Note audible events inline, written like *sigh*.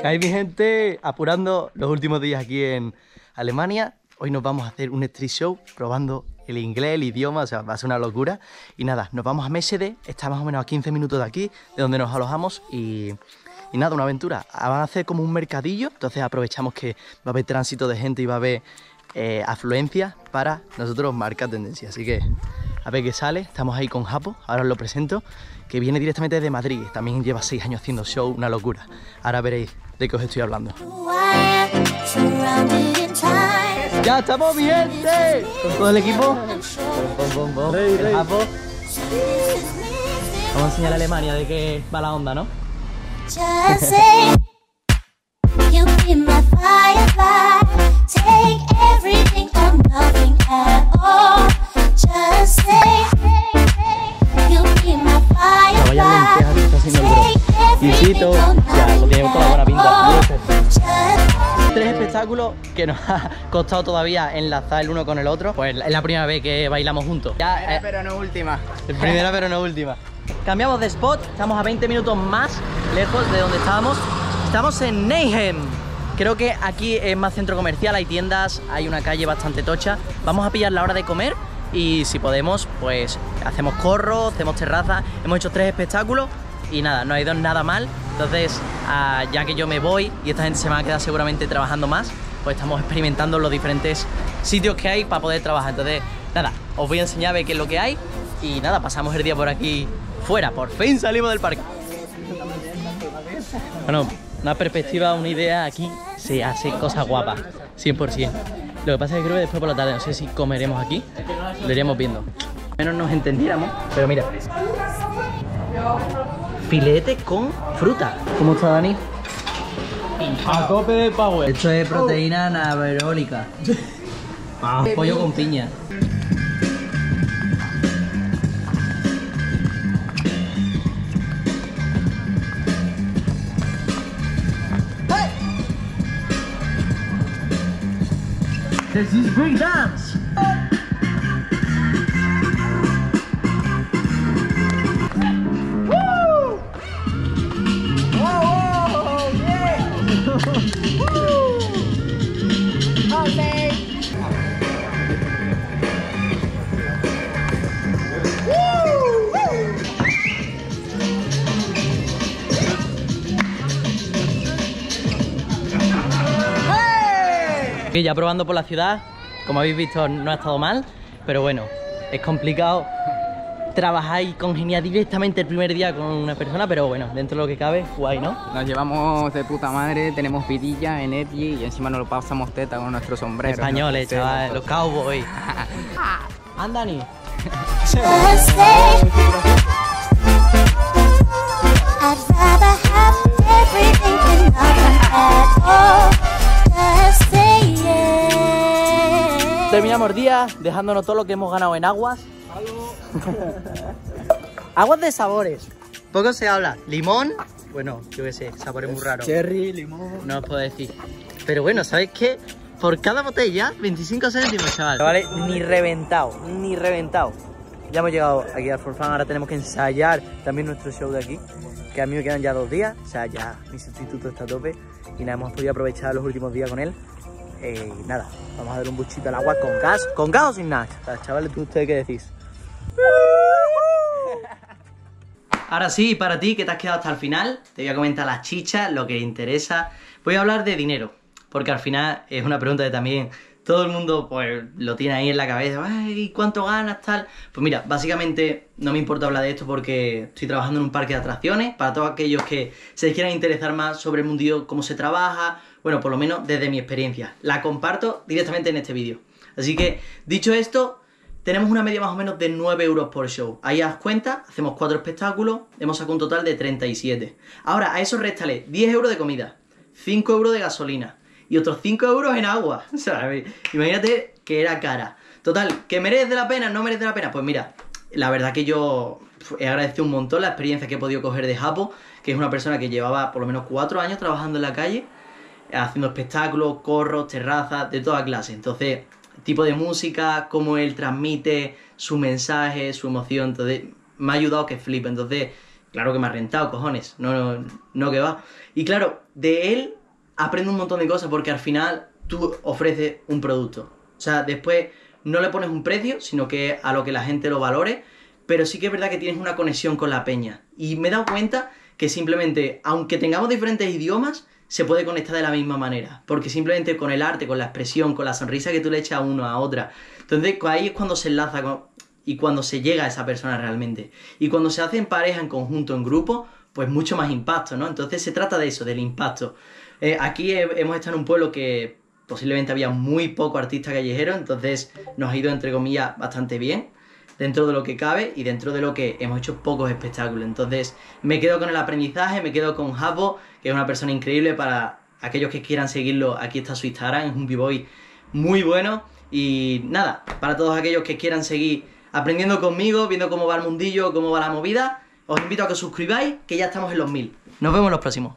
¿Qué hay mi gente? Apurando los últimos días aquí en Alemania. Hoy nos vamos a hacer un street show probando el inglés, el idioma, o sea, va a ser una locura. Y nada, nos vamos a Mesede, está más o menos a 15 minutos de aquí, de donde nos alojamos y, nada, una aventura. Van a hacer como un mercadillo, entonces aprovechamos que va a haber tránsito de gente y va a haber eh, afluencia para nosotros marcar tendencia. Así que a ver qué sale, estamos ahí con Japo, ahora os lo presento, que viene directamente desde Madrid, también lleva 6 años haciendo show, una locura. Ahora veréis de qué os estoy hablando. ¡Ya estamos mi gente! Con todo el equipo. Bom, bom, bom, bom. El Japo. Vamos a enseñar a Alemania de qué va la onda, ¿no? Que nos *laughs* ha costado todavía enlazar el uno con el otro. Pues es la primera vez que bailamos juntos. Ya, eh, pero no última. *laughs* primera pero no última. Cambiamos de spot, estamos a 20 minutos más lejos de donde estábamos. Estamos en Neyhem. Creo que aquí es más centro comercial, hay tiendas, hay una calle bastante tocha. Vamos a pillar la hora de comer y si podemos, pues hacemos corro, hacemos terraza. Hemos hecho tres espectáculos y nada, no ha ido nada mal. Entonces, ah, ya que yo me voy y esta gente se va a quedar seguramente trabajando más, pues estamos experimentando los diferentes sitios que hay para poder trabajar. Entonces, nada, os voy a enseñar a ver qué es lo que hay y nada, pasamos el día por aquí fuera. Por fin salimos del parque. Bueno, una perspectiva, una idea, aquí se hace cosas guapas, 100%. Lo que pasa es que creo que después por la tarde, no sé si comeremos aquí, lo iríamos viendo. Menos nos entendiéramos, pero mira. Filete con fruta. ¿Cómo está Dani? A tope de power. Esto es proteína anaeróbica. Pollo con piña. This is break dance. Que ya probando por la ciudad, como habéis visto no ha estado mal, pero bueno, es complicado trabajar y congeniar directamente el primer día con una persona, pero bueno, dentro de lo que cabe, guay, ¿no? Nos llevamos de puta madre, tenemos vidilla, energy y encima nos lo pasamos teta con nuestro sombrero. Españoles, Sí, chavales, los cowboys. *laughs* Andani. Terminamos el día dejándonos todo lo que hemos ganado en aguas. aguas de sabores. Poco se habla. Limón, bueno, yo qué sé, sabores muy raros. Cherry, limón. No os puedo decir. Pero bueno, ¿sabéis qué? Por cada botella, 25 céntimos, chaval. Vale, ni reventado, ni reventado. Ya hemos llegado aquí al Forfán, ahora tenemos que ensayar también nuestro show de aquí. Que a mí me quedan ya dos días, o sea, ya mi sustituto está a tope. Y nada, hemos podido aprovechar los últimos días con él. Eh, nada, vamos a dar un buchito al agua con gas. ¿Con gas o sin nada? Chavales, ¿tú ustedes qué decís? *laughs* Ahora sí, para ti que te has quedado hasta el final, te voy a comentar las chichas, lo que interesa. Voy a hablar de dinero, porque al final es una pregunta que también todo el mundo pues lo tiene ahí en la cabeza. Ay, ¿cuánto ganas tal? Pues mira, básicamente no me importa hablar de esto porque estoy trabajando en un parque de atracciones para todos aquellos que se quieran interesar más sobre el mundillo, cómo se trabaja, bueno, por lo menos desde mi experiencia. La comparto directamente en este vídeo. Así que, dicho esto, tenemos una media más o menos de 9 euros por show. Ahí haz cuenta, hacemos 4 espectáculos, hemos sacado un total de 37. Ahora, a eso réstale 10 euros de comida, 5 euros de gasolina y otros 5 euros en agua. *laughs* O sea, imagínate que era cara. Total, ¿que merece la pena? ¿No merece la pena? Pues mira, la verdad que yo he agradecido un montón la experiencia que he podido coger de Japo, que es una persona que llevaba por lo menos 4 años trabajando en la calle, haciendo espectáculos, corros, terrazas, de toda clase. Entonces, tipo de música, cómo él transmite su mensaje, su emoción, entonces me ha ayudado que flipe. Entonces, claro que me ha rentado, cojones, no, no que va. Y claro, de él aprendo un montón de cosas porque al final tú ofreces un producto. O sea, después no le pones un precio, sino que a lo que la gente lo valore, pero sí que es verdad que tienes una conexión con la peña. Y me he dado cuenta que simplemente, aunque tengamos diferentes idiomas, se puede conectar de la misma manera. Porque simplemente con el arte, con la expresión, con la sonrisa que tú le echas a uno a otra. Entonces ahí es cuando se enlaza y cuando se llega a esa persona realmente. Y cuando se hace en pareja, en conjunto, en grupo, pues mucho más impacto, ¿no? Entonces se trata de eso, del impacto. Eh, aquí he- hemos estado en un pueblo que posiblemente había muy poco artista callejero, entonces nos ha ido, entre comillas, bastante bien dentro de lo que cabe y dentro de lo que hemos hecho pocos espectáculos. Entonces, me quedo con el aprendizaje, me quedo con Japo, que es una persona increíble para aquellos que quieran seguirlo. Aquí está su Instagram, es un b-boy muy bueno. Y nada, para todos aquellos que quieran seguir aprendiendo conmigo, viendo cómo va el mundillo, cómo va la movida, os invito a que os suscribáis, que ya estamos en los mil. Nos vemos en los próximos.